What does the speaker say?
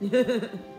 呵呵呵。